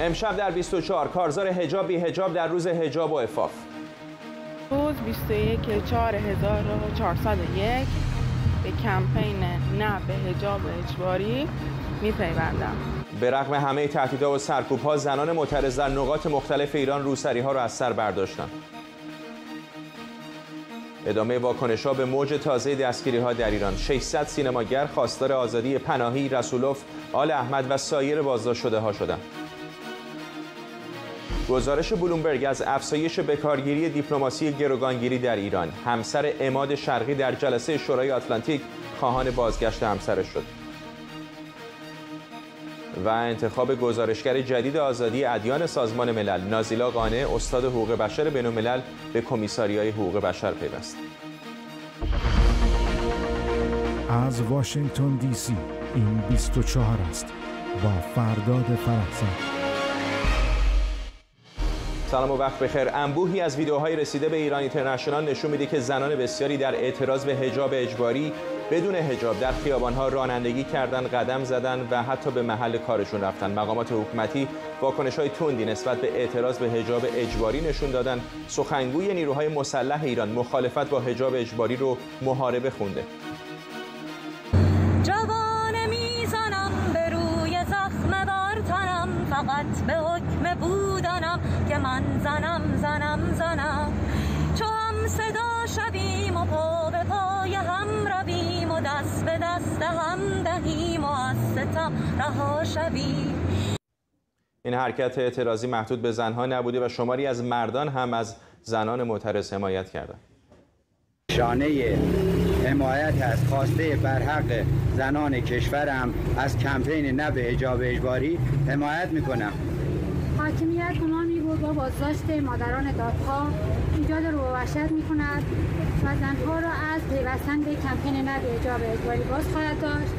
امشب در 24 کارزار هجاب بی هجاب در روز هجاب و افاف روز 21 4401 به کمپین نه به هجاب اجباری میپیوندم. به رغم همه تهدیدها و سرکوب ها زنان معترض در نقاط مختلف ایران روسری ها را از سر برداشتند. ادامه واکنش به موج تازه دستگیری ها در ایران. 600 سینماگر خواستار آزادی پناهی رسولوف آل احمد و سایر بازداشت شده ها شدند. گزارش بلومبرگ از افزایش بکارگیری دیپلماسی گروگانگیری در ایران. همسر اماد شرقی در جلسه شورای آتلانتیک خواهان بازگشت همسرش شد. و انتخاب گزارشگر جدید آزادی ادیان سازمان ملل. نازیلا قانع استاد حقوق بشر بین الملل به کمیساریای حقوق بشر پیوست. از واشنگتن دی سی این 24 است. با فرداد فرحزاد سلام و وقت بخیر. انبوهی از ویدیوهای رسیده به ایران اینترنشنال نشون میده که زنان بسیاری در اعتراض به حجاب اجباری بدون حجاب در خیابانها رانندگی کردن قدم زدن و حتی به محل کارشون رفتن. مقامات حکومتی واکنش های تندی نسبت به اعتراض به حجاب اجباری نشون دادن. سخنگوی نیروهای مسلح ایران مخالفت با حجاب اجباری رو محاربه خونده. فقط به حکم بودنم که من زنم زنم زنم. ستم رها شویم این حرکت اعتراضی محدود به زنها نبوده و شماری از مردان هم از زنان معترض حمایت کردند. شانه حمایت از خواسته برحق زنان کشورم از کمپین نه به حجاب اجباری حمایت می‌کنم. حاکمیت گمان می بود با بازداشت مادران دادها. ایجاد رو وحشت می کند و زنها را از پیوستن به کمپین نه به حجاب اجباری باز خواهد داشت.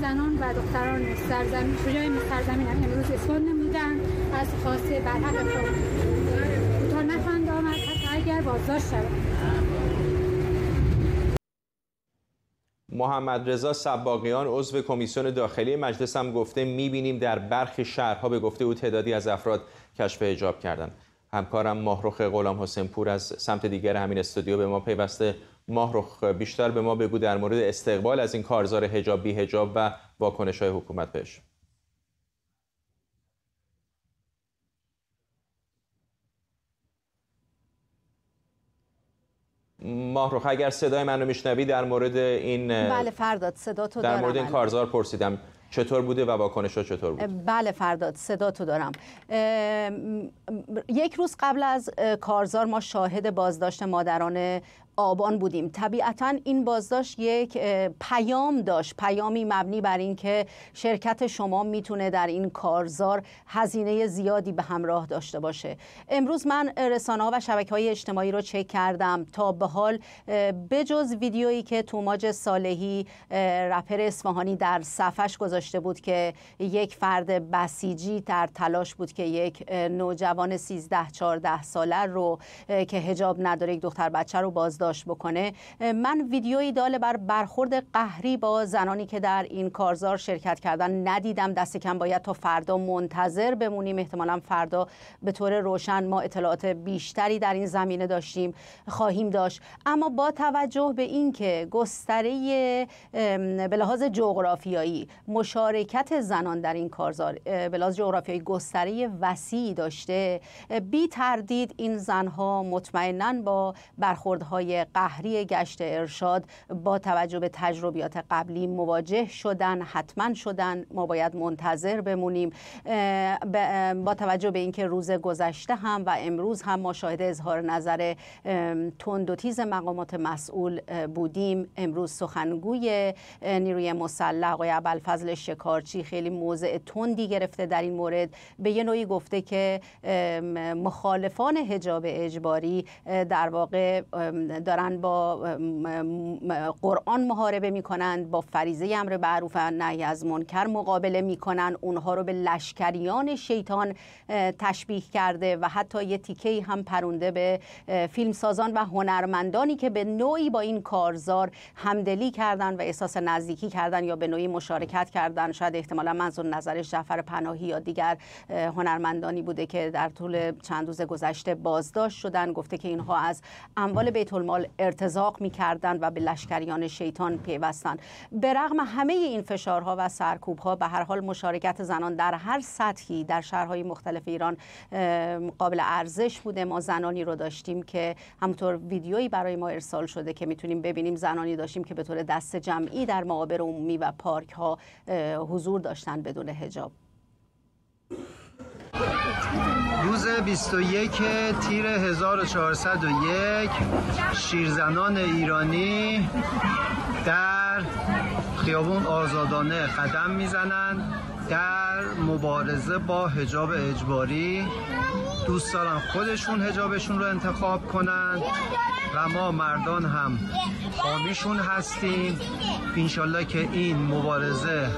زنان و دختران سرزمین شجاع سرزمین امروز اثبات نمودند از خواسته برحق خود کوتاه نخواهند آمد حتی اگر بازداشت شود محمد رضا سباقیان عضو کمیسیون داخلی مجلس هم گفته می‌بینیم در برخی شهرها به گفته او تعدادی از افراد کشف حجاب کردند. همکارم ماهرخ غلام حسین پور از سمت دیگر همین استودیو به ما پیوسته. ماهرخ بیشتر به ما بگو در مورد استقبال از این کارزار حجاب بی حجاب و واکنش های حکومت بهش. ماهروخ اگر صدای من رو میشنوی در مورد این بله فرداد صدا تو در مورد این کارزار پرسیدم. چطور بوده و واکنش ها چطور بود؟ بله فرداد صدا تو دارم یک روز قبل از کارزار ما شاهد بازداشت مادران آبان بودیم. طبیعتا این بازداشت یک پیام داشت. پیامی مبنی بر اینکه شرکت شما می‌تونه در این کارزار هزینه زیادی به همراه داشته باشه. امروز من رسانه و شبکه های اجتماعی رو چک کردم تا به حال بجز ویدیویی که توماج صالحی رپر اصفهانی در صفحش گذاشته بود که یک فرد بسیجی در تلاش بود که یک نوجوان 13 14 ساله رو که هجاب نداره یک دختر بچه رو بازداشت بکنه من ویدیویی داله بر برخورد قهری با زنانی که در این کارزار شرکت کردن ندیدم. دست کم باید تا فردا منتظر بمونیم. احتمالا فردا به طور روشن ما اطلاعات بیشتری در این زمینه داشتیم خواهیم داشت. اما با توجه به اینکه گستره به لحاظ جغرافیایی مشارکت زنان در این کارزار به لحاظ جغرافیایی گستره وسیعی داشته بی تردید این زنها مطمئنا با برخوردهای قهری گشت ارشاد با توجه به تجربیات قبلی مواجه شدن حتما شدن ما باید منتظر بمونیم. با توجه به اینکه روز گذشته هم و امروز هم ما شاهد اظهار نظر تند و تیز مقامات مسئول بودیم. امروز سخنگوی نیروی مسلح آقای ابوالفضل شکارچی خیلی موضع تندی گرفته در این مورد. به یه نوعی گفته که مخالفان حجاب اجباری در واقع دارن با قرآن محاربه می‌کنند با فریزه امر معروف و نهی از منکر مقابله می‌کنن اونها رو به لشکریان شیطان تشبیه کرده و حتی یه تیکه هم پرونده به فیلمسازان و هنرمندانی که به نوعی با این کارزار همدلی کردن و احساس نزدیکی کردن یا به نوعی مشارکت کردن. شاید احتمالا منظور نظرش جعفر پناهی یا دیگر هنرمندانی بوده که در طول چند روز گذشته بازداشت شدن. گفته که اینها از اموال بیت المال ارتزاق می‌کردن و به لشکریان شیطان پیوستن به رغم همه این فشارها و سرکوبها به هر حال مشارکت زنان در هر سطحی در شهرهای مختلف ایران قابل ارزش بوده. ما زنانی رو داشتیم که همونطور ویدیویی برای ما ارسال شده که می‌تونیم ببینیم زنانی داشتیم که به طور دست جمعی در معابر عمومی و پارک ها حضور داشتن بدون هجاب روز 21 تیر 1401 شیرزنان ایرانی در خیابون آزادانه قدم می‌زنند در مبارزه با هجاب اجباری. دوست دارن خودشون هجابشون رو انتخاب کنند. و ما مردان هم حامیشون هستیم. انشالله که این مبارزه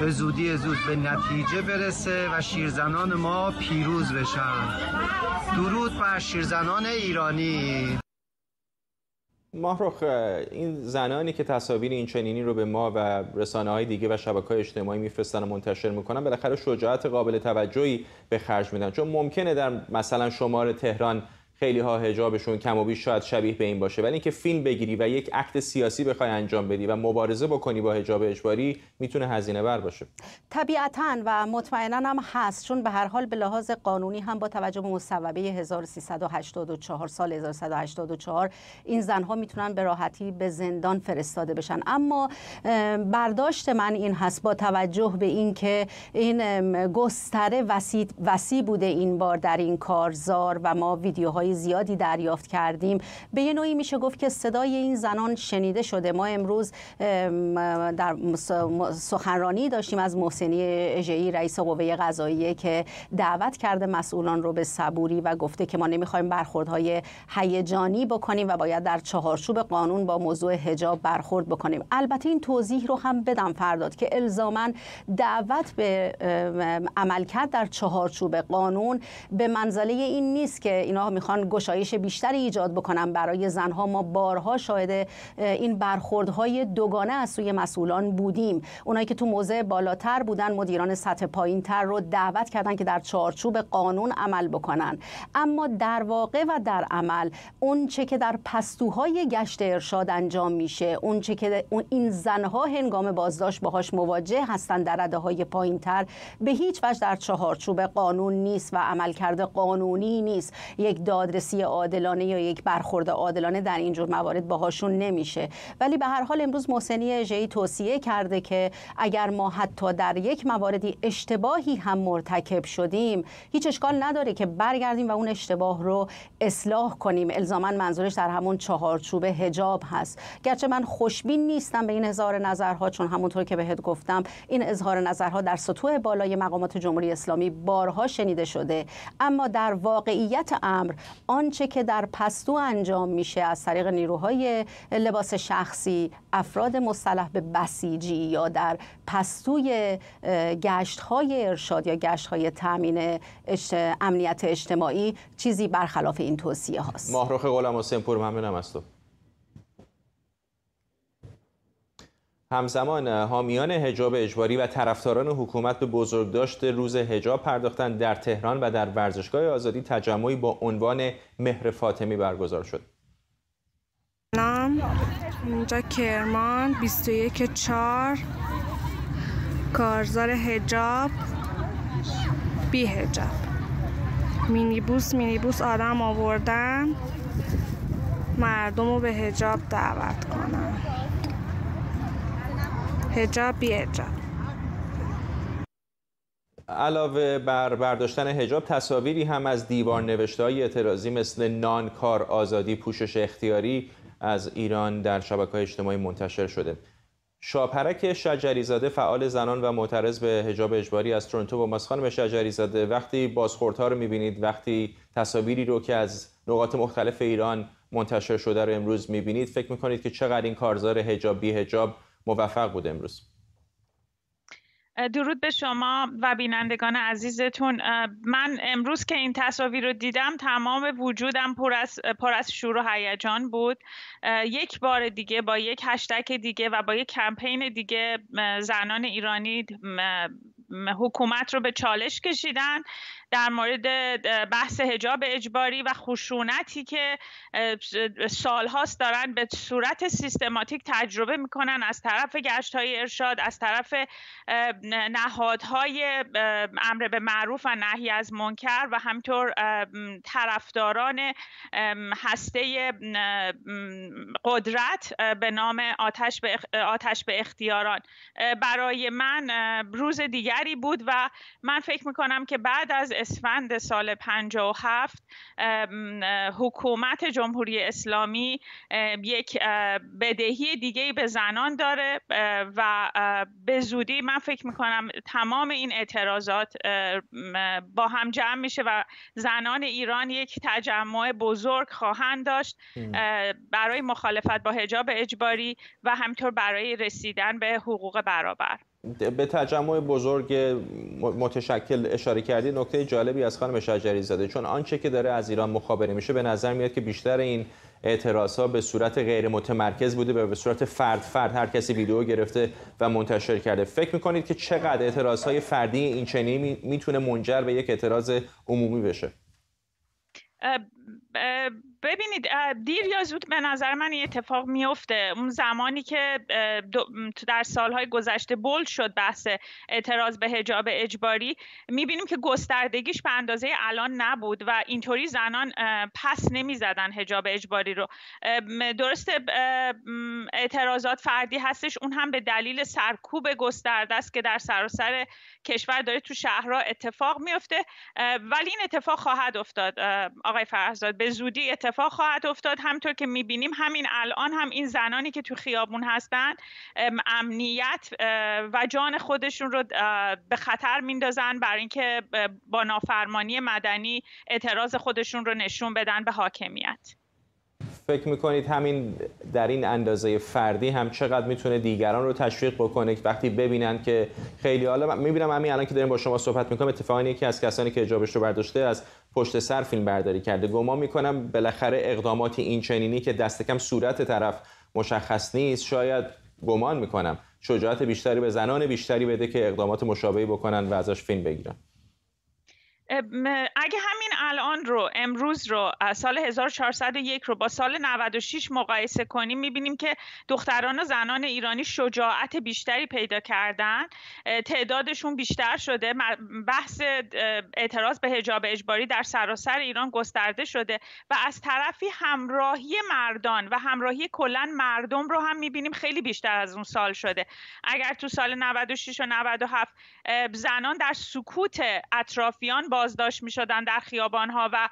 به زودی زود به نتیجه برسه و شیرزنان ما پیروز بشن. درود بر شیرزنان ایرانی. ماهرخ این زنانی که تصاویر این چنینی رو به ما و رسانه های دیگه و شبکه های اجتماعی میفرستن و منتشر می‌کنن بالاخره شجاعت قابل توجهی به خرج میدن. چون ممکنه در مثلا شمال تهران خیلی ها هجابشون کم و بیش شاید شبیه به این باشه. ولی اینکه فیلم بگیری و یک عکت سیاسی بخوای انجام بدی و مبارزه بکنی با هجاب اجباری می‌تونه هزینه بر باشه. طبیعتا و مطمئنا هم هست چون به هر حال به لحاظ قانونی هم با توجه به مصوبه 1384 سال 1184 این زنها می‌تونن به راحتی به زندان فرستاده بشن. اما برداشت من این هست با توجه به اینکه این گستره وسیع وسیع بوده این بار در این کارزار و ما ویدیوهای زیادی دریافت کردیم. به یه نوعی میشه گفت که صدای این زنان شنیده شده. ما امروز در سخنرانی داشتیم از محسنی اژه‌ای رئیس قوه قضاییه که دعوت کرده مسئولان رو به صبوری و گفته که ما نمی‌خوایم برخوردهای هیجانی بکنیم و باید در چهارچوب قانون با موضوع حجاب برخورد بکنیم. البته این توضیح رو هم بدم فرداد که الزاما دعوت به عملکرد در چهارچوب قانون به منزله این نیست که اینا می‌خوان گشایش بیشتری ایجاد بکنن برای زنها. ما بارها شاهد این برخوردهای دوگانه از سوی مسئولان بودیم. اونایی که تو موضع بالاتر بودن مدیران سطح پایین تر رو دعوت کردن که در چارچوب قانون عمل بکنن. اما در واقع و در عمل اون چه که در پستوهای گشت ارشاد انجام میشه اون چه که این زنها هنگام بازداشت باهاش مواجه هستن در رده های پایین تر به هیچ وجه در چهارچوب قانون نیست و عملکرد قانونی نیست. یک دادرسی عادلانه یا یک برخورد عادلانه در اینجور موارد باهاشون نمیشه. ولی به هر حال امروز محسنی اژه‌ای توصیه کرده که اگر ما حتی در یک مواردی اشتباهی هم مرتکب شدیم هیچ اشکال نداره که برگردیم و اون اشتباه رو اصلاح کنیم. الزاما منظورش در همون چهارچوب حجاب هست. گرچه من خوشبین نیستم به این اظهار نظرها چون همونطور که بهت گفتم این اظهار نظرها در سطوح بالای مقامات جمهوری اسلامی بارها شنیده شده. اما در واقعیت امر آنچه که در پستو انجام میشه از طریق نیروهای لباس شخصی افراد مصطلح به بسیجی یا در پستوی گشت های ارشاد یا گشت های تامین امنیت اجتماعی چیزی برخلاف این توصیه هاست. ماهرخ غلام حسین پور ممنونم از تو. همزمان حامیان حجاب اجباری و طرفداران حکومت به بزرگداشت روز حجاب پرداختن در تهران و در ورزشگاه آزادی تجمعی با عنوان مهر فاطمی برگزار شد. سلام اینجا کرمان 21 چار کارزار حجاب بی حجاب مینیبوس مینیبوس آدم آوردن مردم رو به حجاب دعوت کنن هجاب بی هجاب علاوه بر برداشتن هجاب تصاویری هم از دیوار نوشته اعتراضی مثل نان کار آزادی پوشش اختیاری از ایران در شبکه اجتماعی منتشر شده. شاپرک شجریزاده فعال زنان و معترض به هجاب اجباری از تورنتو با ماس خانم شجریزاده. وقتی بازخوردها رو می‌بینید وقتی تصاویری رو که از نقاط مختلف ایران منتشر شده رو امروز می‌بینید فکر می‌کنید که چقدر این کارزار هجاب بی هجاب موفق بود امروز. درود به شما و بینندگان عزیزتون. من امروز که این تصاویر رو دیدم تمام وجودم پر از, پر از شور و هیجان بود. یک بار دیگه با یک هشتک دیگه و با یک کمپین دیگه زنان ایرانی حکومت رو به چالش کشیدن. در مورد بحث هجاب اجباری و خشونتی که سالهاست دارن به صورت سیستماتیک تجربه می‌کنن از طرف گشت های ارشاد از طرف نهادهای امر به معروف و نهی از منکر و همطور طرفداران هسته قدرت به نام آتش به, آتش به اختیاران. برای من روز دیگری بود و من فکر می‌کنم که بعد از اسفند سال 57 حکومت جمهوری اسلامی یک بدهی دیگه به زنان داره و به زودی من فکر می‌کنم تمام این اعتراضات با هم جمع میشه و زنان ایران یک تجمع بزرگ خواهند داشت برای مخالفت با حجاب اجباری و همطور برای رسیدن به حقوق برابر. به تجمع بزرگ متشکل اشاره کردی نکته جالبی از خانم شجری زاده. چون آنچه که داره از ایران مخابره میشه به نظر میاد که بیشتر این اعتراض ها به صورت غیر متمرکز بوده و به صورت فرد فرد هر کسی ویدیو گرفته و منتشر کرده. فکر می‌کنید که چقدر اعتراض های فردی این چنینی می‌تونه منجر به یک اعتراض عمومی بشه؟ ببینید دیر یا زود به نظر من این اتفاق میفته. اون زمانی که در سالهای گذشته بولد شد بحث اعتراض به حجاب اجباری می‌بینیم که گستردگیش به اندازه الان نبود و اینطوری زنان پس نمی‌زدن حجاب اجباری رو. درسته اعتراضات فردی هستش. اون هم به دلیل سرکوب گسترده است که در سراسر کشور داره تو شهرها اتفاق میفته ولی این اتفاق خواهد افتاد آقای فرزاد به زودی اتفاق خواهد افتاد. همطور که می‌بینیم همین الان هم این زنانی که تو خیابون هستن امنیت و جان خودشون رو به خطر میندازن برای اینکه با نافرمانی مدنی اعتراض خودشون رو نشون بدن به حاکمیت. فکر می‌کنید همین در این اندازه فردی هم چقدر می‌تونه دیگران رو تشویق بکنه وقتی ببینن که خیلی حالا می‌بینم همین الان که داریم با شما صحبت می‌کنم اتفاقا یکی از کسانی که اجابش رو برداشته از پشت سر فیلم برداری کرده. گمان می‌کنم بالاخره اقداماتی این چنینی که دست کم صورت طرف مشخص نیست شاید گمان می‌کنم. شجاعت بیشتری به زنان بیشتری بده که اقدامات مشابهی بکنن و ازش فیلم بگیرن. اگه همین الان رو امروز رو سال 1401 رو با سال 96 مقایسه کنیم می‌بینیم که دختران و زنان ایرانی شجاعت بیشتری پیدا کردن. تعدادشون بیشتر شده. بحث اعتراض به حجاب اجباری در سراسر ایران گسترده شده و از طرفی همراهی مردان و همراهی کلا مردم رو هم می‌بینیم خیلی بیشتر از اون سال شده. اگر تو سال 96 و 97 زنان در سکوت اطرافیان بازداشت می شدن در خیابان ها و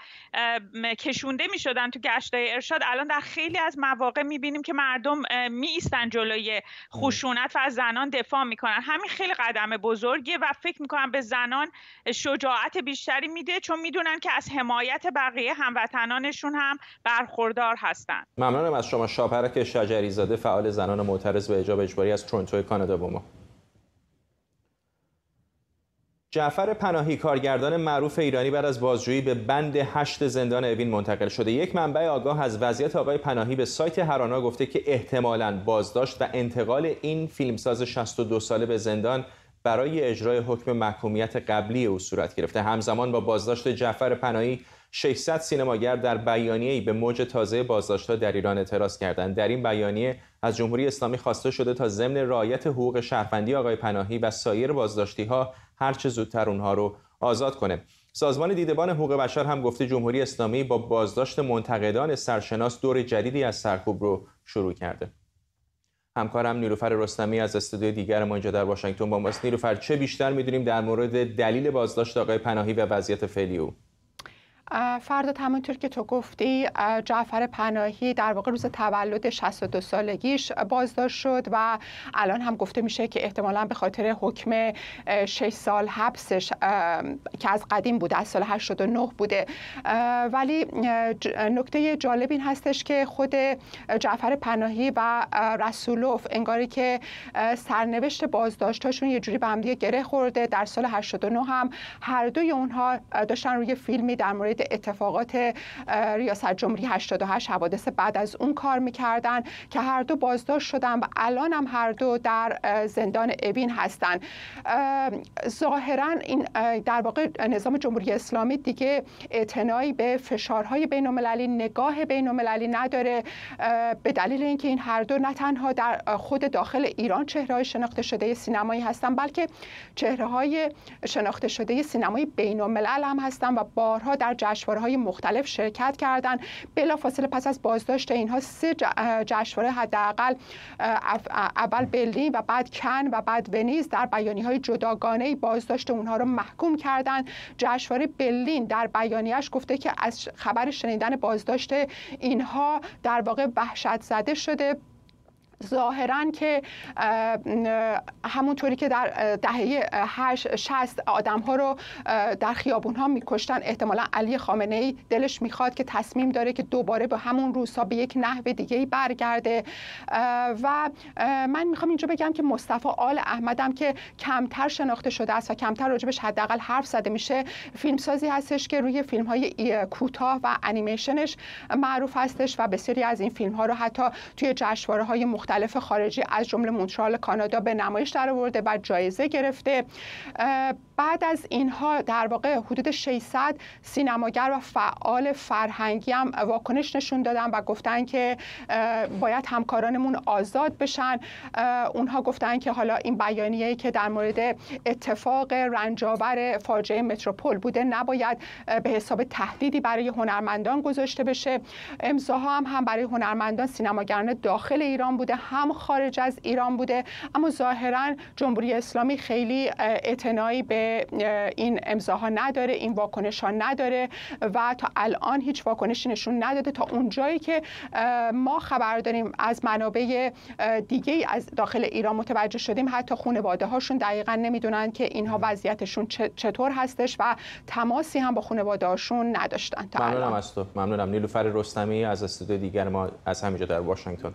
کشونده می شدن تو گشتای ارشاد. الان در خیلی از مواقع می بینیم که مردم می ایستن جلوی خشونت و از زنان دفاع می کنن همین خیلی قدم بزرگیه و فکر می کنم به زنان شجاعت بیشتری میده چون می‌دونن که از حمایت بقیه هموطنانشون هم برخوردار هستند ممنونم از شما شاپرک شجری زاده فعال زنان معترض به اجاب اجباری از تورنتو کانادا با ما. جعفر پناهی کارگردان معروف ایرانی بعد از بازجویی به بند هشت زندان اوین منتقل شده. یک منبع آگاه از وضعیت آقای پناهی به سایت هرانا گفته که احتمالاً بازداشت و انتقال این فیلمساز 62 ساله به زندان برای اجرای حکم محکومیت قبلی او صورت گرفته. همزمان با بازداشت جعفر پناهی 600 سینماگر در بیانیه‌ای به موج تازه بازداشت‌ها در ایران اعتراض کردند. در این بیانیه از جمهوری اسلامی خواسته شده تا ضمن رعایت حقوق شهروندی آقای پناهی و سایر بازداشتی‌ها هرچه زودتر اونها رو آزاد کنه. سازمان دیدبان حقوق بشر هم گفته جمهوری اسلامی با بازداشت منتقدان سرشناس دور جدیدی از سرکوب رو شروع کرده. همکارم نیلوفر رستمی از استودیو دیگر ما اینجا در واشنگتن با ماست. نیلوفر چه بیشتر می‌دونیم در مورد دلیل بازداشت آقای پناهی و وضعیت فعلی او؟ فردا همونطور که تو گفتی جعفر پناهی در واقع روز تولد 62 سالگیش بازداشت شد و الان هم گفته میشه که احتمالا به خاطر حکم 6 سال حبسش که از قدیم بوده از سال 89 بوده. ولی نکته جالب این هستش که خود جعفر پناهی و رسولوف انگاری که سرنوشت بازداشتاشون یه جوری به هم گره خورده. در سال 89 هم هر دوی اونها داشتن روی فیلمی در مورد اتفاقات ریاست جمهوری 88 حوادث بعد از اون کار می‌کردن که هر دو بازداشت شدن و الان هم هر دو در زندان اوین هستن. ظاهرا این در واقع نظام جمهوری اسلامی دیگه اعتنایی به فشارهای بین المللی نگاه بین المللی نداره به دلیل اینکه این هر دو نه تنها در خود داخل ایران چهره شناخته شده سینمایی هستن بلکه چهره های شناخته شده سینمای بین الملل هم هستن و بارها در جشنواره های مختلف شرکت کردن. بلافاصله پس از بازداشت اینها سه جشنواره حداقل اول برلین و بعد کن و بعد ونیز در بیانی های جداگانه بازداشت اونها رو محکوم کردن. جشنواره برلین در بیانیش گفته که از خبر شنیدن بازداشت اینها در واقع وحشت زده شده. ظاهرا که همونطوری که در دهه 60 آدم ها رو در خیابون ها میکشتن. احتمالا علی خامنه ای دلش می‌خواد که تصمیم داره که دوباره به همون روزها به یک نحو دیگه ای برگرده و من می‌خوام اینجا بگم که مصطفی آل احمدم که کمتر شناخته شده است و کمتر راجبش حداقل حرف زده میشه فیلمسازی هستش که روی فیلم های کوتاه و انیمیشنش معروف هستش و بسیاری از این فیلم ها رو حتی توی جشنواره های مختلف خارجی از جمله مونترال کانادا به نمایش درآورده و جایزه گرفته. بعد از اینها در واقع حدود 600 سینماگر و فعال فرهنگی هم واکنش نشون دادن و گفتن که باید همکارانمون آزاد بشن. اونها گفتن که حالا این بیانیه‌ای که در مورد اتفاق رنجاور فاجعه متروپول بوده نباید به حساب تهدیدی برای هنرمندان گذاشته بشه. امضاها هم هم برای هنرمندان سینماگران داخل ایران بوده هم خارج از ایران بوده. اما ظاهرا جمهوری اسلامی خیلی اعتنایی به این امضاها نداره این واکنش ها نداره و تا الان هیچ واکنشی نشون نداده تا اونجایی که ما خبر داریم از منابع دیگه از داخل ایران متوجه شدیم. حتی خانواده هاشون دقیقا نمی‌دونن که اینها وضعیتشون چطور هستش و تماسی هم با خانواده هاشون نداشتن تا ممنونم از تو. ممنونم. نیلوفر رستمی از استودیو دیگر ما از همینجا در واشنگتن.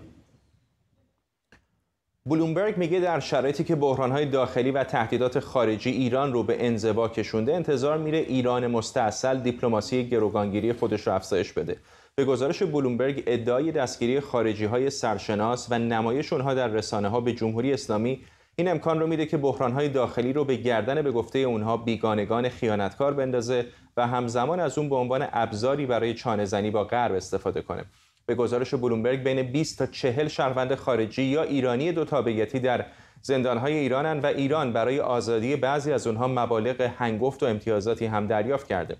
بلومبرگ میگه در شرایطی که بحرانهای داخلی و تهدیدات خارجی ایران رو به انزوا کشونده انتظار میره ایران مستاصل دیپلماسی گروگانگیری خودش رو افزایش بده. به گزارش بلومبرگ ادعای دستگیری خارجی های سرشناس و نمایش اونها در رسانه ها به جمهوری اسلامی این امکان رو میده که بحرانهای داخلی رو به گردن به گفته اونها بیگانگان خیانتکار بندازه و همزمان از اون به عنوان ابزاری برای چانه زنی با غرب استفاده کنه. به گزارش بلومبرگ بین 20 تا 40 شهروند خارجی یا ایرانی دو تابعیتی در زندانهای ایرانن و ایران برای آزادی بعضی از اونها مبالغ هنگفت و امتیازاتی هم دریافت کرده.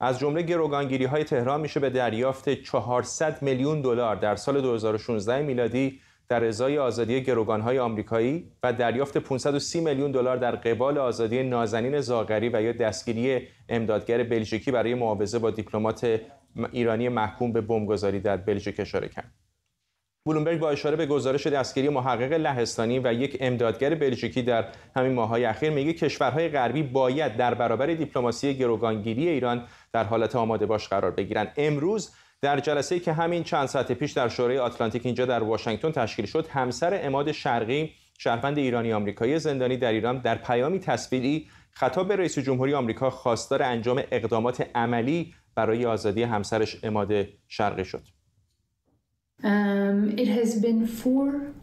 از جمله گروگانگیری های تهران میشه به دریافت 400 میلیون دلار در سال 2016 میلادی در ازای آزادی گروگانهای آمریکایی و دریافت 530 میلیون دلار در قبال آزادی نازنین زاغری و یا دستگیری امدادگر بلژیکی برای معاوضه با دیپلمات ایرانی محکوم به بمبگذاری در بلژیک اشاره کرد. بلومبرگ با اشاره به گزارش دستگیری محقق لهستانی و یک امدادگر بلژیکی در همین ماه‌های اخیر میگه کشورهای غربی باید در برابر دیپلماسی گروگانگیری ایران در حالت آماده باش قرار بگیرند. امروز در جلسه‌ای که همین چند ساعت پیش در شورای آتلانتیک اینجا در واشنگتن تشکیل شد همسر اماد شرقی شهروند ایرانی آمریکایی زندانی در ایران در پیامی تصویری خطاب به رئیس جمهوری آمریکا خواستار انجام اقدامات عملی برای آزادی همسرش اماده شرقی شد. Um,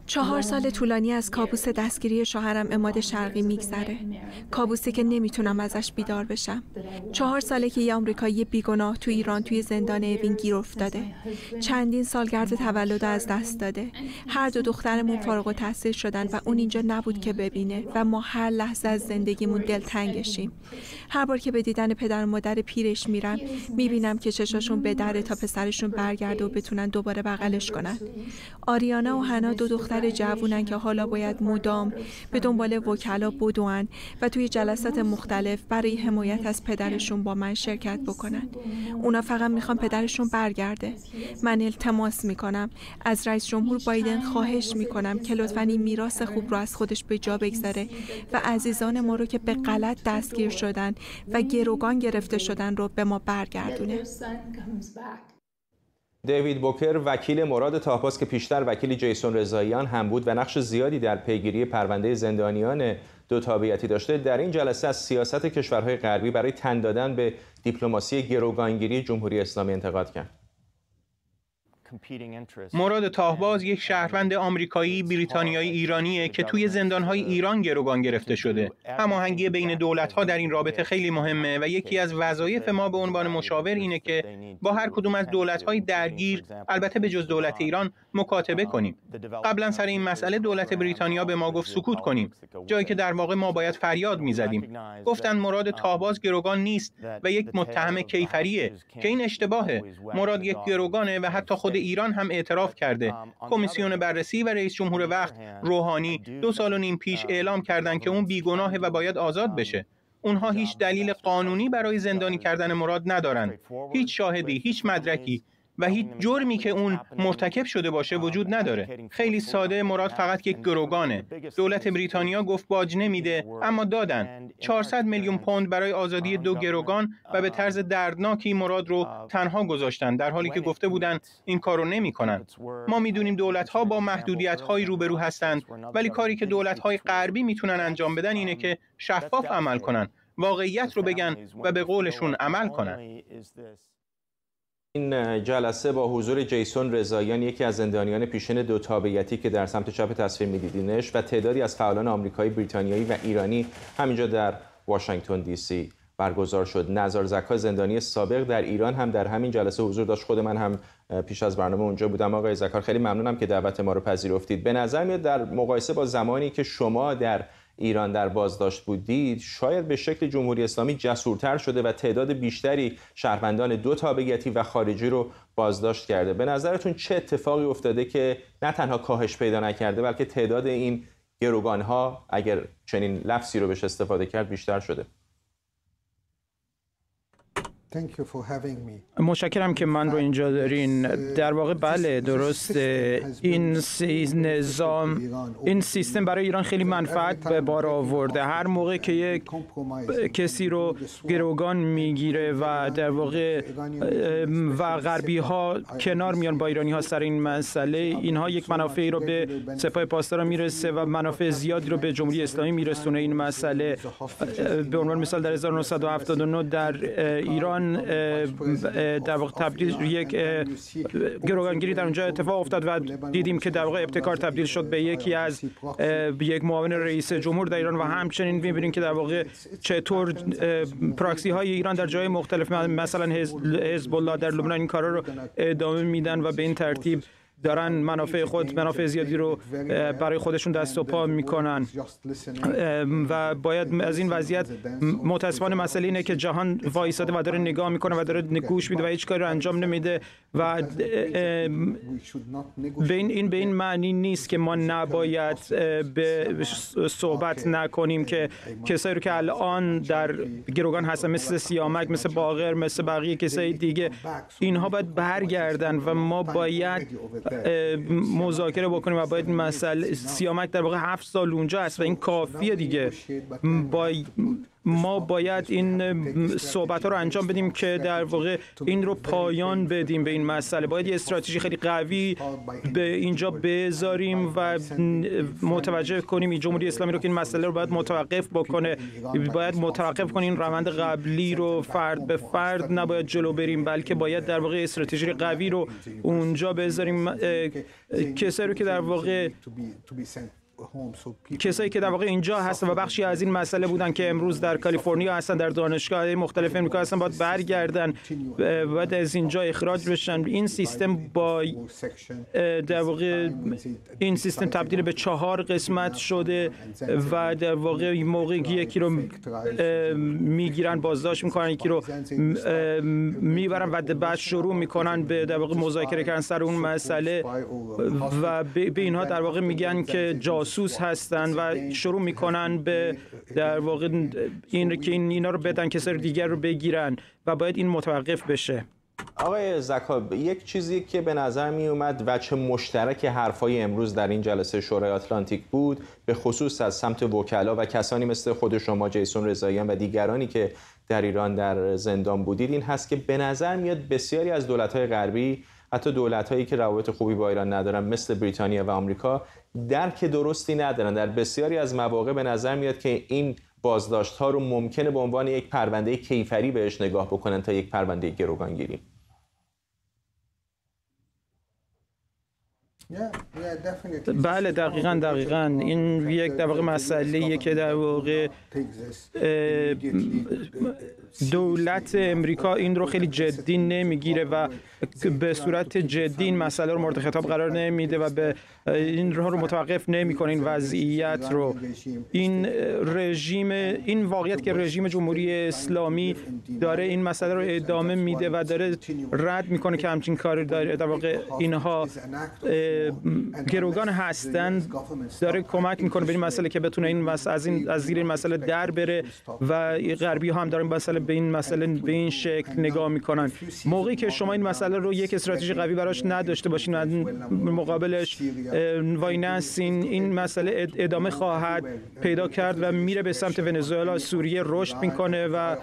چهار سال طولانی از کابوس دستگیری شوهرم اماد شرقی میگذره. کابوسی که نمی‌تونم ازش بیدار بشم. چهار ساله که یه آمریکایی بیگناه تو ایران توی زندان اوین گیر افتاده. چندین سالگرد تولد از دست داده. هر دو دخترمون فارغ و تحصیل شدن و اون اینجا نبود که ببینه و ما هر لحظه از زندگیمون دلتنگشیم. هر بار که به دیدن پدر و مادر پیرش میرم می‌بینم که چشاشون به دره تا پسرشون برگرده و بتونن دوباره بغلش کنند. آریانا و هنا دو دختر جوونن که حالا باید مدام به دنبال وکلا بدوان و توی جلسات مختلف برای حمایت از پدرشون با من شرکت بکنن. اونا فقط می‌خوان پدرشون برگرده. من التماس می‌کنم از رئیس جمهور بایدن خواهش می‌کنم که لطفا این میراث خوب رو از خودش به جا بگذاره و عزیزان ما رو که به غلط دستگیر شدن و گروگان گرفته شدن رو به ما برگردونه. دیوید بوکر وکیل مراد تاپاس که پیشتر وکیل جیسون رضاییان هم بود و نقش زیادی در پیگیری پرونده زندانیان دو تابعیتی داشته در این جلسه از سیاست کشورهای غربی برای تن دادن به دیپلماسی گروگانگیری جمهوری اسلامی انتقاد کرد. مراد تاهباز یک شهروند آمریکایی بریتانیایی ایرانیه که توی زندانهای ایران گروگان گرفته شده. هماهنگی بین دولتها در این رابطه خیلی مهمه و یکی از وظایف ما به عنوان مشاور اینه که با هر کدوم از دولتهای درگیر البته به جز دولت ایران مکاتبه کنیم. قبلا سر این مسئله دولت بریتانیا به ما گفت سکوت کنیم. جایی که در واقع ما باید فریاد می‌زدیم. گفتن مراد تاهباز گروگان نیست و یک متهم کیفریه که این اشتباهه. مراد یک گروگانه و حتی خود ایران هم اعتراف کرده. کمیسیون بررسی و رئیس جمهور وقت روحانی دو سال و نیم پیش اعلام کردند که اون بیگناهه و باید آزاد بشه. اونها هیچ دلیل قانونی برای زندانی کردن مراد ندارند. هیچ شاهدی هیچ مدرکی و هیچ جرمی که اون مرتکب شده باشه وجود نداره. خیلی ساده مراد فقط یک گروگانه. دولت بریتانیا گفت باج نمیده اما دادن. 400 میلیون پوند برای آزادی دو گروگان و به طرز دردناکی مراد رو تنها گذاشتن در حالی که گفته بودن این کارو نمی‌کنن. ما می‌دونیم دولت ها با محدودیت هایی روبرو هستند ولی کاری که دولت های غربی می‌تونن انجام بدن اینه که شفاف عمل کنن واقعیت رو بگن و به قولشون عمل کنن. این جلسه با حضور جیسون رضاییان یکی از زندانیان پیشین دو تابعیتی که در سمت چپ تصویر میدیدینش و تعدادی از فعالان آمریکایی، بریتانیایی و ایرانی همینجا در واشنگتن دی سی برگزار شد. نظر زکا زندانی سابق در ایران هم در همین جلسه حضور داشت. خود من هم پیش از برنامه اونجا بودم. آقای زکار خیلی ممنونم که دعوت ما رو پذیرفتید. به نظر میاد در مقایسه با زمانی که شما در ایران در بازداشت بودید شاید به شکل جمهوری اسلامی جسورتر شده و تعداد بیشتری شهروندان دو تابعیتی و خارجی رو بازداشت کرده. به نظرتون چه اتفاقی افتاده که نه تنها کاهش پیدا نکرده بلکه تعداد این گروگان ها اگر چنین لفظی رو بهش استفاده کرد بیشتر شده؟ مشکرم که من رو اینجا دارین. در واقع بله درست این نظام این سیستم برای ایران خیلی منفعت به بار آورده. هر موقع که یک کسی رو گروگان می‌گیره و در واقع و غربی ها کنار میان با ایرانی ها سر این مسئله. اینها یک منافعی رو به سپاه پاسداران می‌رسه و منافع زیادی رو به جمهوری اسلامی میرسونه این مسئله. به عنوان مثال در 1979 در ایران در واقع تبدیل یک گروگانگیری در اونجا اتفاق افتاد و دیدیم که در واقع ابتکار تبدیل شد به یکی از یک معاون رئیس جمهور در ایران و همچنین می‌بینیم که در واقع چطور پراکسی های ایران در جای مختلف مثلا حزب الله در لبنان این کارا رو ادامه میدن و به این ترتیب دارن منافع خود منافع زیادی رو برای خودشون دست و پا می‌کنن. و باید از این وضعیت متاسفانه مسئله اینه که جهان وایساده و داره نگاه می‌کنه و داره گوش میده و هیچ کاری رو انجام نمیده و به این به این معنی نیست که ما نباید به صحبت نکنیم که کسایی رو که الان در گروگان هستن مثل سیامک مثل باغر مثل بقیه کسای دیگه اینها باید برگردن و ما باید مذاکره بکنیم و باید مسئله سیامک در واقع هفت سال اونجا هست و این کافیه دیگه. با ما باید این صحبت ها رو انجام بدیم که در واقع این رو پایان بدیم به این مسئله. باید یه استراتژی خیلی قوی به اینجا بذاریم و متوجه کنیم جمهوری اسلامی رو که این مسئله رو باید متوقف بکنه. باید متوقف کنیم این روند قبلی رو فرد به فرد نباید جلو بریم بلکه باید در واقع استراتژی قوی رو اونجا بذاریم. کسایی رو که در واقع کسایی که در واقع اینجا هستن و بخشی از این مسئله بودن که امروز در کالیفرنیا هستن در دانشگاه مختلف امریکا هستن باید برگردن بعد از اینجا اخراج بشن. این سیستم با در واقع این سیستم تبدیل به چهار قسمت شده و در واقع موقعی یکی رو می‌گیرن بازداشت می‌کنن یکی رو می‌برن و بعد شروع می‌کنن به در واقع مذاکره کردن سر اون مسئله و به اینها در واقع میگن که جاسوس هستن و شروع می‌کنن به در واقع این که این اینا رو بدن کسای دیگر رو بگیرن و باید این متوقف بشه. آقای زکا یک چیزی که به نظر می اومد وچه مشترک حرفای امروز در این جلسه شورای آتلانتیک بود به خصوص از سمت وکلا و کسانی مثل خود شما جیسون رضاییان و دیگرانی که در ایران در زندان بودید این هست که به نظر میاد بسیاری از دولت‌های غربی حتی دولت‌هایی که روابط خوبی با ایران ندارن مثل بریتانیا و آمریکا درک درستی ندارن. در بسیاری از مواقع به نظر میاد که این بازداشت ها رو ممکنه به عنوان یک پرونده کیفری بهش نگاه بکنن تا یک پرونده گروگانگیری. بله دقیقا دقیقا. این یک در واقع مسئله که در واقع دولت امریکا این رو خیلی جدی نمی‌گیره و به صورت جدی این مسئله رو مورد خطاب قرار نمیده و به این رو متوقف نمی‌کنه این وضعیت رو. این رژیم این واقعیت که رژیم جمهوری اسلامی داره این مسئله رو ادامه میده و داره رد می‌کنه که همچین کاری داره. در واقع اینها گروگان هستن داره کمک می‌کنه به این مسئله که بتونه این مسئله از این از زیر این مسئله در بره و غربی ها هم دارن مسئله به این مسئله به این شکل نگاه می‌کنن. موقعی که شما این مسئله رو یک استراتژی قوی براش نداشته باشین مقابلش وای این مسئله ادامه خواهد پیدا کرد و میره به سمت ونزوئلا سوریه رشد می‌کنه و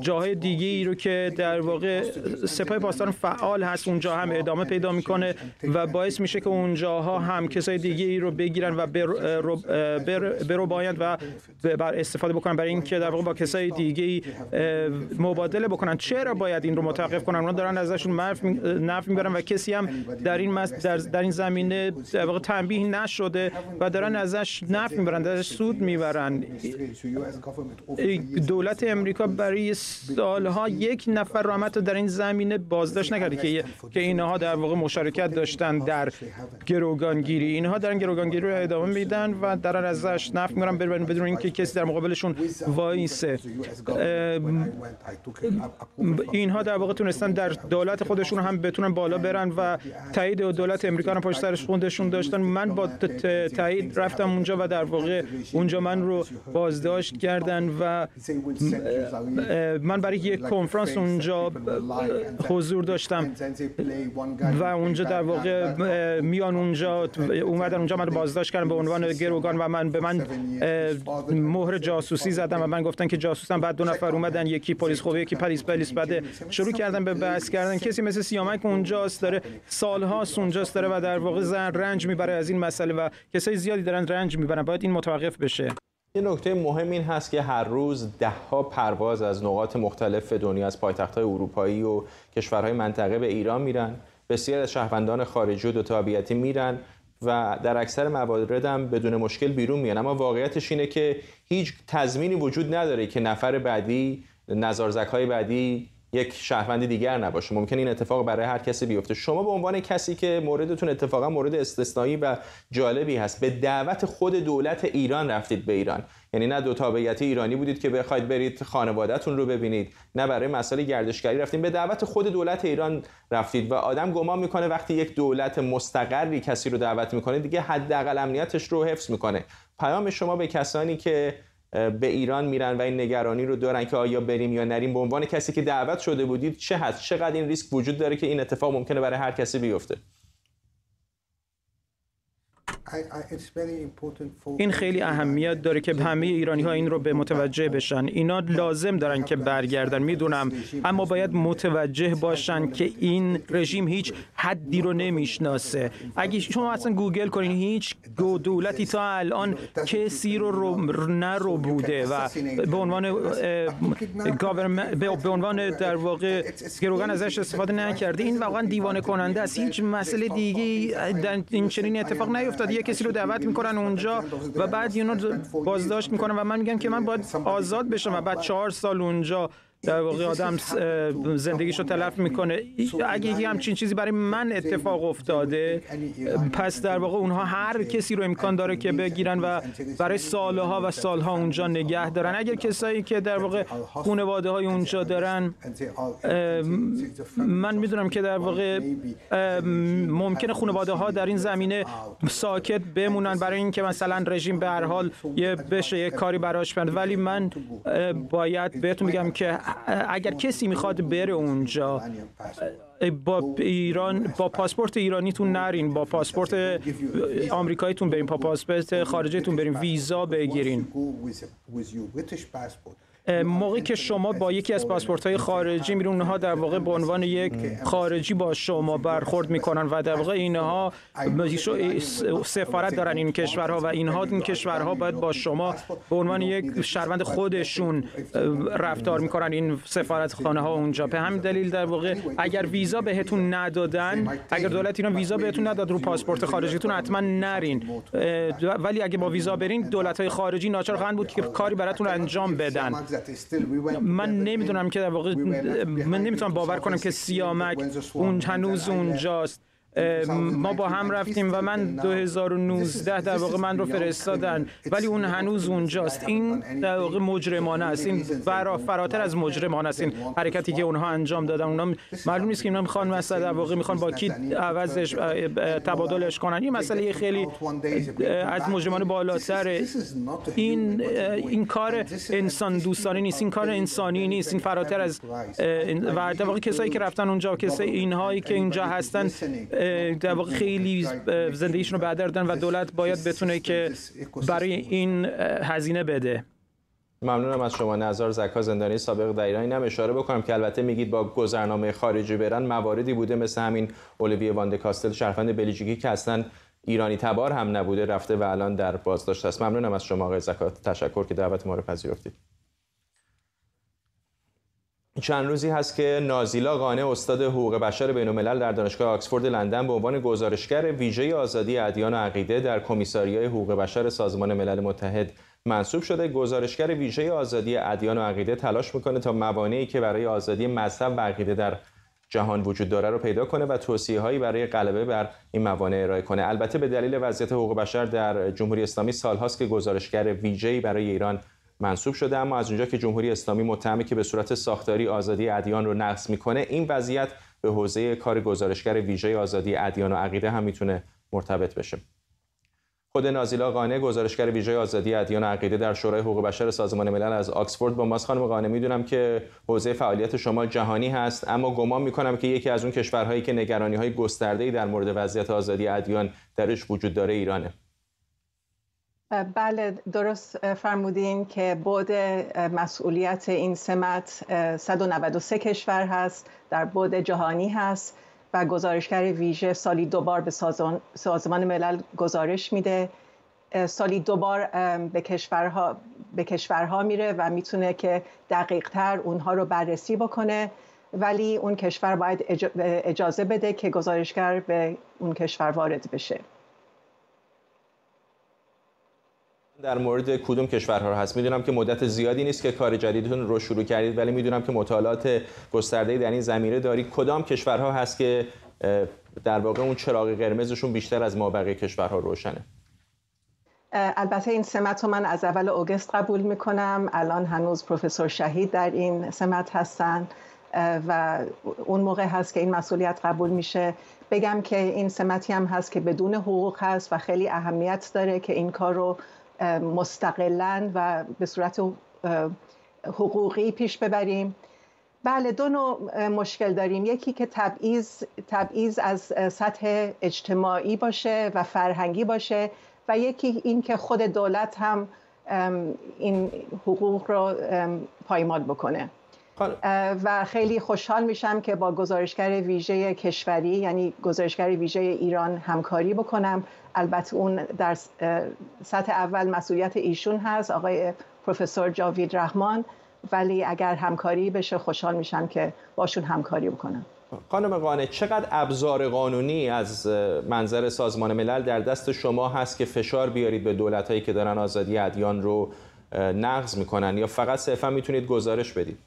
جاهای دیگه ای رو که در واقع سپاه پاسداران فعال هست اونجا هم ادامه پیدا می‌کنه و باعث میشه که اونجاها هم کسای دیگه ای رو بگیرن و برو باید و بر استفاده بکنن. برای اینکه در واقع با کسای دیگه ای مبادله بکنن. چرا باید این رو متوقف کنن؟ اونا دارن ازشون نفع می‌برن و کسی هم در این در, در این زمینه در واقع تنبیه نشده و دارن ازش نفع می‌برن ازش سود می‌برن. دولت امریکا برای سالها یک نفر رو در این زمینه بازداشت نکرده که که اینها در واقع مشارکت داشتن در گروگانگیری. اینها دارن گروگانگیری رو ادامه میدن و دارن ازش نفع می‌برن بدون اینکه کسی در مقابلشون وایسه. اینها در واقع تونستن در دولت خودشون هم بتونن بالا برن و تایید دولت امریکا رو پشت سرش خوندشون داشتن. من با تایید رفتم اونجا و در واقع اونجا من رو بازداشت کردن و من برای یک کنفرانس اونجا حضور داشتم. و اونجا در واقع میان اونجا اومدن اونجا من بازداشت کردن به عنوان گروگان و من به من مهر جاسوسی زدن و من گفتن که جاسوسم بعد دو نفر اومدن یکی پلیس خوبه یکی پلیس پلیس بده. شروع کردن به بحث کردن. کسی مثل سیامک اونجاست داره سالهاست اونجاست داره و در واقع زن رنج می‌بره از این مسئله و کسای زیادی دارن رنج می‌برن. باید این متوقف بشه. یه نکته مهم این هست که هر روز ده ها پرواز از نقاط مختلف دنیا از پایتخت‌های اروپایی و کشورهای منطقه به ایران میرن. بسیار از شهروندان خارجی و دو تابعیتی میرن و در اکثر موارد هم بدون مشکل بیرون میان. اما واقعیتش اینه که هیچ تضمینی وجود نداره که نفر بعدی نظارزک بعدی یک شهروند دیگر نباشه. ممکن این اتفاق برای هر کسی بیفته. شما به عنوان کسی که موردتون اتفاقا مورد استثنایی و جالبی هست به دعوت خود دولت ایران رفتید به ایران. یعنی نه دو تابعیتی ایرانی بودید که بخواید برید خانوادهتون رو ببینید نه برای مسئله گردشگری رفتید به دعوت خود دولت ایران رفتید و آدم گمان می‌کنه وقتی یک دولت مستقری کسی رو دعوت می‌کنه دیگه حداقل امنیتش رو حفظ می‌کنه. پیام شما به کسانی که به ایران میرن و این نگرانی رو دارن که آیا بریم یا نریم. به عنوان کسی که دعوت شده بودید چه هست چقدر این ریسک وجود داره که این اتفاق ممکنه برای هر کسی بیفته؟ این خیلی اهمیت داره که همه ایرانی ها این رو به متوجه بشن. اینا لازم دارن که برگردن می‌دونم. اما باید متوجه باشن که این رژیم هیچ حدی رو نمی‌شناسه. اگه شما اصلا گوگل کنین هیچ دولتی تا الان کسی رو, رو نرو بوده و به عنوان به عنوان در واقع گروگان ازش استفاده نکرده. این واقعا دیوانه کننده است. هیچ مسئله دیگه در این چنین اتفاق نیفتاد یه کسی رو دعوت می‌کنن اونجا و بعد اینا بازداشت می‌کنن و من میگم که من باید آزاد بشم و بعد چهار سال اونجا در واقع آدم زندگیشو تلف می‌کنه. اگه یه همچین چیزی برای من اتفاق افتاده پس در واقع اونها هر کسی رو امکان داره که بگیرن و برای سالها و سالها اونجا نگه دارن. اگر کسایی که در واقع خانواده های اونجا دارن من می‌دونم که در واقع ممکنه خانواده ها در این زمینه ساکت بمونن برای اینکه مثلا رژیم به هر حال یه بشه یه کاری براش بند. ولی من باید بهتون میگم که اگر کسی می‌خواد بره اونجا با ایران با پاسپورت ایرانیتون نرین با پاسپورت آمریکاییتون برین با پاسپورت خارجیتون برین ویزا بگیرین. موقعی که شما با یکی از پاسپورت های خارجی میرون اونها در واقع به عنوان یک خارجی با شما برخورد می‌کنن و در واقع اینها سفارت دارن این کشورها و اینها این کشورها باید با شما به عنوان یک شهروند خودشون رفتار می‌کنن. این سفارت خانه ها اونجا. به همین دلیل در واقع اگر ویزا بهتون ندادن اگر دولت ایران ویزا بهتون نداد رو پاسپورت خارجیتون حتما نرین. ولی اگه با ویزا برین دولت های خارجی ناچار خواهند بود که کاری براتون انجام بدن. من نمی‌دونم که در واقع من نمی‌تونم باور کنم که سیامک اون هنوز اونجاست. ما با هم رفتیم و من 2019 در واقع من رو فرستادن. ولی اون هنوز اونجاست. این در واقع مجرمانه است این برا فراتر از مجرمانه است این حرکتی که اونها انجام دادن اونها معلوم نیست که اینا می‌خوان مثلا در واقع می‌خوان با کی عوضش تبادلش کنن. این مسئله خیلی از مجرمانه بالاتر. این این کار انسان دوستانه نیست. این کار انسانی نیست. این فراتر از و در واقع کسایی که رفتن اونجا کسایی اینهایی که اینجا هستن در واقع خیلی زندگیشون رو بدر دادن و دولت باید بتونه که برای این هزینه بده. ممنونم از شما نظر زکا زندانی سابق در ایران. اینم اشاره بکنم که البته میگید با گذرنامه خارجی برن مواردی بوده مثل همین اولیوی وانده کاستل شهروند بلژیکی که اصلا ایرانی تبار هم نبوده رفته و الان در بازداشت است. ممنونم از شما آقای زکات تشکر که دعوت ما رو پذیرفتید. چند روزی هست که نازیلا قانه استاد حقوق بشر بین الملل در دانشگاه آکسفورد لندن به عنوان گزارشگر ویژه آزادی ادیان و عقیده در کمیساریای حقوق بشر سازمان ملل متحد منصوب شده. گزارشگر ویژه آزادی ادیان و عقیده تلاش می‌کنه تا موانعی که برای آزادی مذهب و عقیده در جهان وجود داره رو پیدا کنه و توصیه هایی برای غلبه بر این موانع ارائه کنه. البته به دلیل وضعیت حقوق بشر در جمهوری اسلامی سالهاست که گزارشگر ویژه‌ای برای ایران منصوب شده اما از اونجا که جمهوری اسلامی متهمه که به صورت ساختاری آزادی ادیان رو نقض می‌کنه این وضعیت به حوزه کار گزارشگر ویژه آزادی ادیان و عقیده هم می‌تونه مرتبط بشه. خود نازیلا قانه گزارشگر ویژه آزادی ادیان و عقیده در شورای حقوق بشر سازمان ملل از آکسفورد با ماست. خانم قانه می‌دونم که حوزه فعالیت شما جهانی هست اما گمان می‌کنم که یکی از اون کشورهایی که نگرانی های گسترده در مورد وضعیت آزادی ادیان درش وجود داره ایرانه. بله درست فرمودین که بود مسئولیت این سمت 193 کشور هست در بود جهانی هست و گزارشگر ویژه سالی دوبار به سازمان ملل گزارش میده. سالی دوبار به کشورها به کشورها میره و می‌تونه که دقیق تر اونها رو بررسی بکنه. ولی اون کشور باید اجازه بده که گزارشگر به اون کشور وارد بشه. در مورد کدوم کشورها هست. می‌دونم که مدت زیادی نیست که کار جدیدتون رو شروع کردید ولی می‌دونم که مطالعات گسترده در این زمینه دارید. کدام کشورها هست که در واقع اون چراغ قرمزشون بیشتر از ما بقیه کشورها روشنه؟ البته این سمت رو من از اول اوگست قبول می‌کنم. الان هنوز پروفسور شهید در این سمت هستن. و اون موقع هست که این مسئولیت قبول میشه. بگم که این سمتی هم هست که بدون حقوق هست و خیلی اهمیت داره که این کار رو مستقلا و به صورت حقوقی پیش ببریم. بله دو نوع مشکل داریم. یکی که تبعیض تبعیض از سطح اجتماعی باشه و فرهنگی باشه و یکی این که خود دولت هم این حقوق رو پایمال بکنه. و خیلی خوشحال میشم که با گزارشگر ویژه کشوری یعنی گزارشگر ویژه ایران همکاری بکنم. البته اون در سطح اول مسئولیت ایشون هست آقای پروفسور جاوید رحمان. ولی اگر همکاری بشه خوشحال میشن که باشون همکاری بکنن خانم قانه چقدر ابزار قانونی از منظر سازمان ملل در دست شما هست که فشار بیارید به دولت هایی که دارن آزادی ادیان رو نقض می‌کنن؟ یا فقط صرفا می‌تونید گزارش بدید؟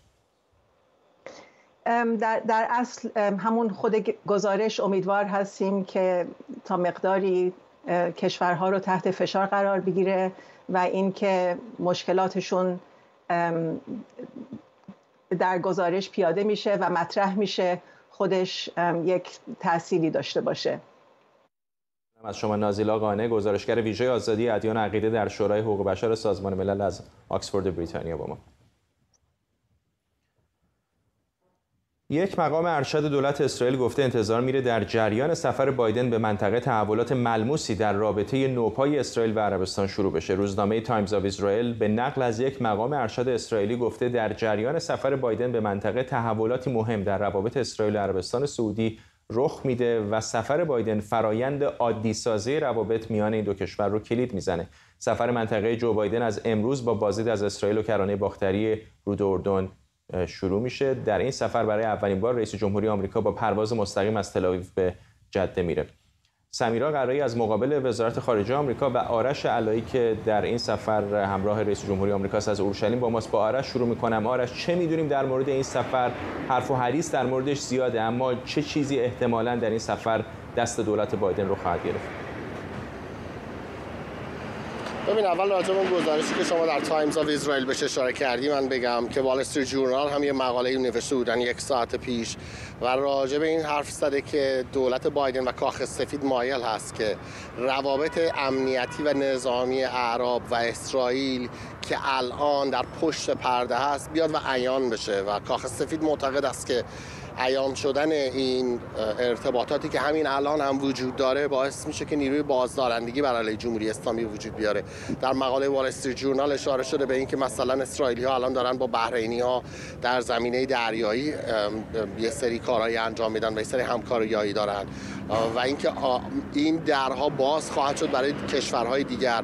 در, در اصل همون خود گزارش امیدوار هستیم که تا مقداری کشورها رو تحت فشار قرار بگیره و اینکه مشکلاتشون در گزارش پیاده میشه و مطرح میشه خودش یک تأثیری داشته باشه. از شما نازیلا قانه گزارشگر ویژه آزادی ادیان عقیده در شورای حقوق بشر سازمان ملل از آکسفورد بریتانیا با ما. یک مقام ارشد دولت اسرائیل گفته انتظار میره در جریان سفر بایدن به منطقه تحولات ملموسی در رابطه نوپای اسرائیل و عربستان شروع بشه. روزنامه تایمز آف اسرائیل به نقل از یک مقام ارشد اسرائیلی گفته در جریان سفر بایدن به منطقه تحولاتی مهم در روابط اسرائیل و عربستان سعودی رخ میده و سفر بایدن فرایند عادی سازی روابط میان این دو کشور رو کلید می‌زنه. سفر منطقه جو بایدن از امروز با بازدید از اسرائیل و کرانه باختری رود اردن شروع میشه. در این سفر برای اولین بار رئیس جمهوری آمریکا با پرواز مستقیم از تل به جده میره. سمیرا قرایی از مقابل وزارت خارجه آمریکا و آرش علایی که در این سفر همراه رئیس جمهوری آمریکا از اورشلیم با ماست با آرش شروع می‌کنم. آرش چه می‌دونیم در مورد این سفر؟ حرف و حدیث در موردش زیاده اما چه چیزی احتمالا در این سفر دست دولت بایدن رو خواهد گرفت؟ ببین اول راجع به گزارشی که شما در تایمز آف اسرائیل بهش اشاره کردی من بگم که وال استریت جورنال هم یه مقاله نوشته بودن یک ساعت پیش و راجع به این حرف زده که دولت بایدن و کاخ سفید مایل هست که روابط امنیتی و نظامی اعراب و اسرائیل که الان در پشت پرده هست بیاد و عیان بشه و کاخ سفید معتقد است که عیان شدن این ارتباطاتی که همین الان هم وجود داره باعث میشه که نیروی بازدارندگی بر علیه جمهوری اسلامی وجود بیاره. در مقاله وال جورنال اشاره شده به اینکه مثلا اسرائیلی ها الان دارن با بحرینی ها در زمینه دریایی یه سری کارهایی انجام میدن و یه سری همکاریایی دارن. و اینکه این درها باز خواهد شد برای کشورهای دیگر.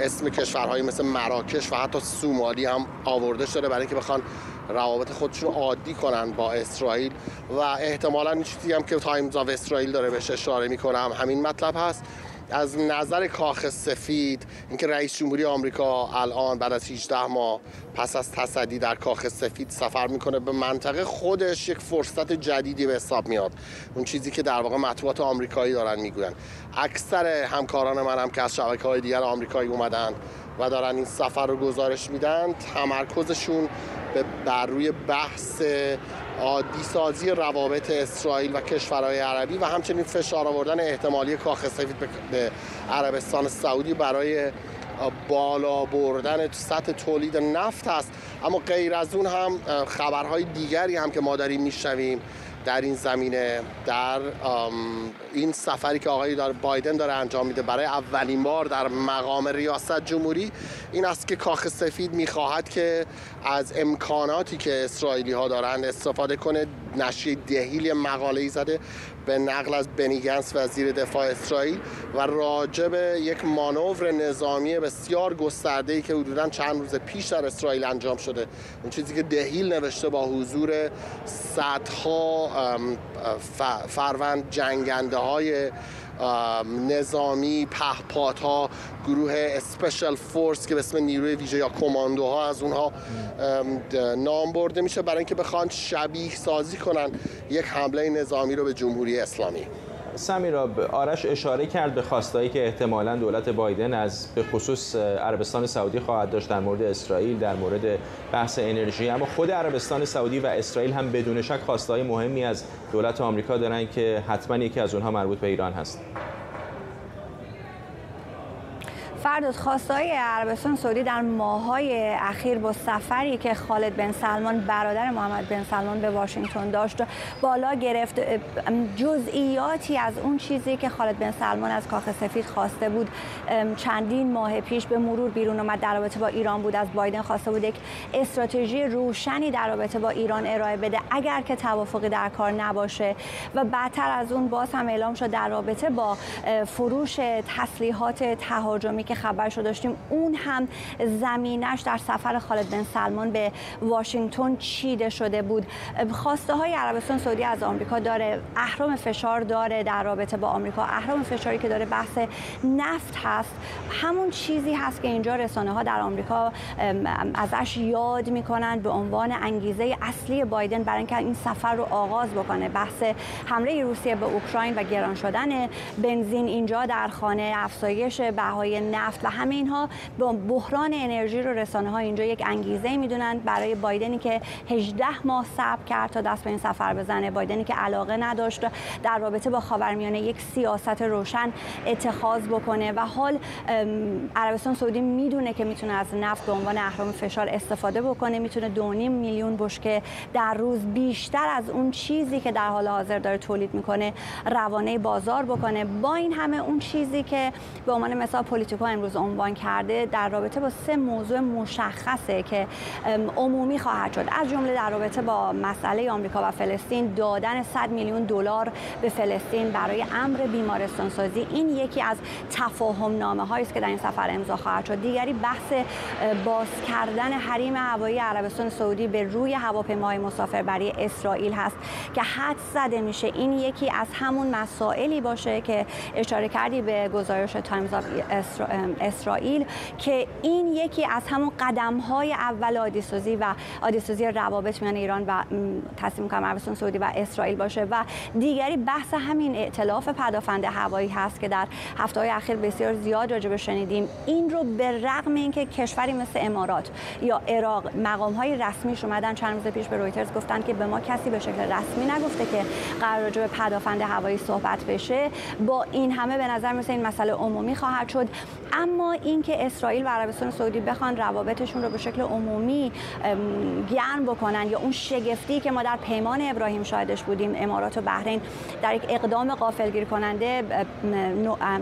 اسم کشورهایی مثل مراکش و حتی سومالی هم آورده شده برای اینکه بخوان روابط خودشون عادی کنن با اسرائیل. و احتمالا این چیزی هم که تایمز آف اسرائیل داره بهش اشاره می‌کنه همین مطلب هست. از نظر کاخ سفید اینکه رئیس جمهوری آمریکا الان بعد از 18 ماه پس از تصدی در کاخ سفید سفر می‌کنه به منطقه خودش یک فرصت جدیدی به حساب میاد. اون چیزی که در واقع مطبوعات آمریکایی دارن می‌گوین اکثر همکاران من هم که از شبکه های دیگر آمریکایی اومدن و دارن این سفر رو گزارش میدن تمرکزشون به بر روی بحث عادی سازی روابط اسرائیل و کشورهای عربی و همچنین فشار آوردن احتمالی کاخ سفید به عربستان سعودی برای بالا بردن سطح تولید نفت هست. اما غیر از اون هم خبرهای دیگری هم که ما داریم میشنویم در این زمینه در این سفری که آقای بایدن داره انجام میده برای اولین بار در مقام ریاست جمهوری این است که کاخ سفید می‌خواهد که از امکاناتی که اسرائیلی ها دارند استفاده کنه نشریه دهیل مقاله ای زده به نقل از بنیگنس وزیر دفاع اسرائیل و راجب یک مانور نظامی بسیار گسترده ای که حدودا چند روز پیش در اسرائیل انجام شده. اون چیزی که دهیل نوشته با حضور صدها فروند جنگنده های نظامی پهپادها گروه اسپشل فورس که به اسم نیروی ویژه یا کماندوها از اونها نام برده میشه برای اینکه بخوان شبیه سازی کنن یک حمله نظامی رو به جمهوری اسلامی. سمیرا آرش اشاره کرد به خواستایی که احتمالا دولت بایدن از به خصوص عربستان سعودی خواهد داشت در مورد اسرائیل در مورد بحث انرژی. اما خود عربستان سعودی و اسرائیل هم بدون شک خواستای مهمی از دولت آمریکا دارن که حتما یکی از اونها مربوط به ایران هست. فرداد خواستای عربستان سعودی در ماهای اخیر با سفری که خالد بن سلمان برادر محمد بن سلمان به واشنگتن داشت بالا گرفت. جزئیاتی از اون چیزی که خالد بن سلمان از کاخ سفید خواسته بود چندین ماه پیش به مرور بیرون اومد در رابطه با ایران بود. از بایدن خواسته بود یک استراتژی روشنی در رابطه با ایران ارائه بده. اگر که توافقی در کار نباشه و بعدتر از اون باز هم اعلام شد در رابطه با فروش تسلیحات تهاجمی که خبرش رو داشتیم اون هم زمینش در سفر خالد بن سلمان به واشنگتن چیده شده بود. خواسته های عربستان سعودی از آمریکا داره اهرام فشار داره در رابطه با آمریکا. اهرام فشاری که داره بحث نفت هست. همون چیزی هست که اینجا رسانه ها در آمریکا ازش یاد می‌کنن به عنوان انگیزه اصلی بایدن برای اینکه این سفر رو آغاز بکنه. بحث حمله روسیه به اوکراین و گران شدن بنزین اینجا در خانه افزایش بهای نفت و همه اینها به بحران انرژی رو رسانه ها اینجا یک انگیزه می‌دونن. برای بایدنی که 18 ماه صبر کرد تا دست به این سفر بزنه بایدنی که علاقه نداشت در رابطه با خاورمیانه یک سیاست روشن اتخاذ بکنه. و حال عربستان سعودی می‌دونه که می‌تونه از نفت به عنوان اهرام فشار استفاده بکنه. می‌تونه 2.5 میلیون بشکه در روز بیشتر از اون چیزی که در حال حاضر داره تولید می‌کنه روانه بازار بکنه. با این همه اون چیزی که به عنوان مثال پلیتیکو امروز عنوان کرده در رابطه با سه موضوع مشخصه که عمومی خواهد شد. از جمله در رابطه با مسئله آمریکا و فلسطین دادن 100 میلیون دلار به فلسطین برای امر بیمارستان سازی این یکی از تفاهم نامه هایی است که در این سفر امضا خواهد شد. دیگری بحث باز کردن حریم هوایی عربستان سعودی به روی هواپیماهای مسافربری اسرائیل هست که حدس زده میشه. این یکی از همون مسائلی باشه که اشاره کردی به گزارش تایمز آف اسرائیل که این یکی از همون قدم های اول عادیسازی و عادیسازی روابط میان ایران و تصحیح کنم عربستان سعودی و اسرائیل باشه و دیگری بحث همین ائتلاف پدافند هوایی هست که در هفته های اخیر بسیار زیاد راجع شنیدیم. این رو به رغم اینکه کشوری مثل امارات یا عراق مقام های رسمیش اومدن چند روز پیش به رویترز گفتن که به ما کسی به شکل رسمی نگفته که قرار راجع به پدافند هوایی صحبت بشه. با این همه به نظر مثل این مسئله عمومی خواهد شد. اما اینکه اسرائیل و عربستان سعودی بخوان روابطشون رو به شکل عمومی گرم بکنن یا اون شگفتی که ما در پیمان ابراهیم شاهدش بودیم امارات و بحرین در یک اقدام قافلگیر کننده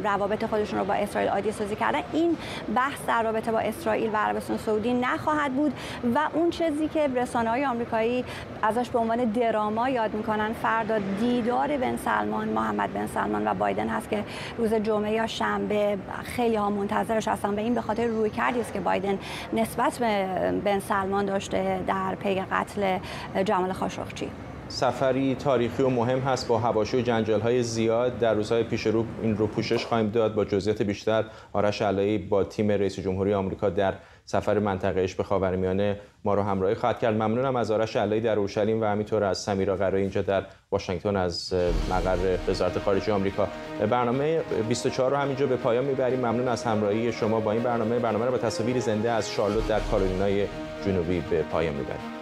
روابط خودشون رو با اسرائیل عادی سازی کردن این بحث در رابطه با اسرائیل و عربستان سعودی نخواهد بود و اون چیزی که رسانه های آمریکایی ازش به عنوان دراما یاد می‌کنن فردا دیدار بن سلمان محمد بن سلمان و بایدن هست که روز جمعه یا شنبه خیلی ها منتظرش هستن به این به خاطر روی کردی است که بایدن نسبت به بن سلمان داشته در پی قتل جمال خاشقچی. سفری تاریخی و مهم هست با حواشی و جنجال های زیاد. در روزهای پیش رو این رو پوشش خواهیم داد. با جزئیات بیشتر آرش علایی با تیم رئیس جمهوری آمریکا در سفر منطقه به خاورمیانه ما رو همراهی خواهد کرد. ممنونم از آرش علایی در اورشلیم و همینطور از سمیرا قرایی اینجا در واشنگتن از مقر وزارت خارجه آمریکا. برنامه 24 رو همینجا به پایان می‌بریم. ممنون از همراهی شما با این برنامه. برنامه رو با تصاویر زنده از شارلوت در کارولینای جنوبی به پایان می‌بریم.